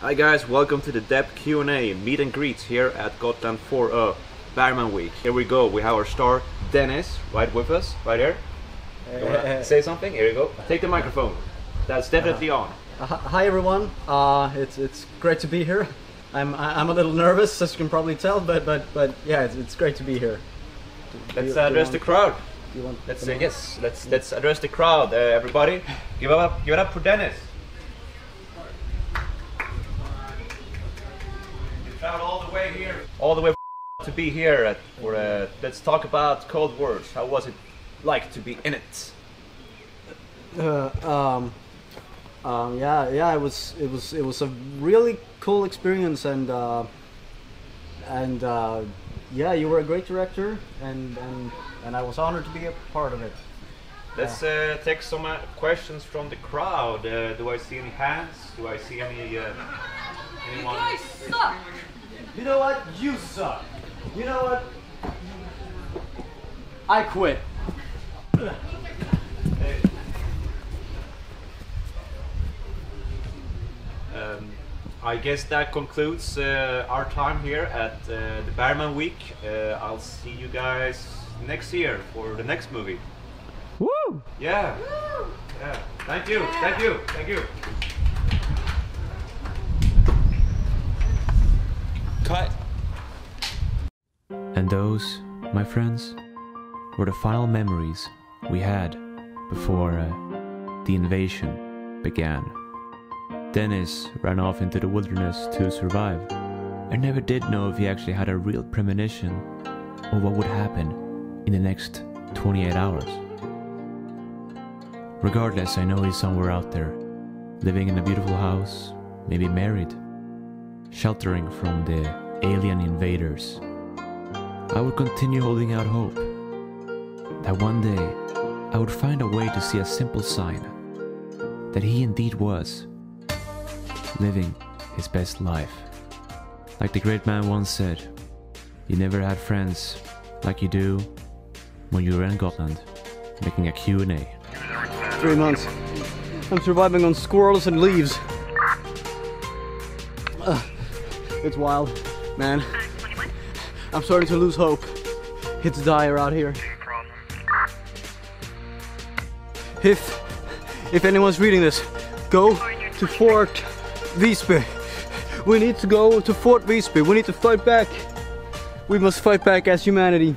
Hi guys, welcome to the DEP Q&A meet and greets here at Gotland for uh, Bergman Week. Here we go, we have our star Dennis right with us, right here. You wanna say something? Here you go. Take the microphone. That's definitely on. Uh, hi everyone. Uh, it's it's great to be here. I'm I'm a little nervous, as you can probably tell, but but but yeah, it's, it's great to be here. Do Let's do address the crowd. do you want Let's uh, yes, let's let's address the crowd. Uh, everybody, give it up, give it up for Dennis. Traveled all the way here, all the way to be here. At, for uh, let's talk about Cold Wars. How was it like to be in it? Uh, um, um, yeah, yeah, it was it was it was a really cool experience, and uh, and uh, yeah, you were a great director, and and and I was honored to be a part of it. Let's uh, take some uh, questions from the crowd. Uh, do I see any hands? Do I see any uh, anyone? guys suck. You know what? You suck. You know what? I quit. Um, I guess that concludes uh, our time here at uh, the Bergman Week. Uh, I'll see you guys next year for the next movie. Woo! Yeah. Yeah. Thank you. Thank you. Thank you. Cut. And those, my friends, were the final memories we had before uh, the invasion began. Dennis ran off into the wilderness to survive. I never did know if he actually had a real premonition of what would happen in the next 28 hours. Regardless, I know he's somewhere out there, living in a beautiful house, maybe married, sheltering from the alien invaders. I would continue holding out hope that one day I would find a way to see a simple sign that he indeed was living his best life. Like the great man once said, you never had friends like you do when you were in Gotland making a Q&A. Three months. I'm surviving on squirrels and leaves. Ugh, it's wild, man. I'm starting to lose hope. It's dire out here. If if anyone's reading this, go to Fort Visby. We need to go to Fort Visby. We need to fight back. We must fight back as humanity.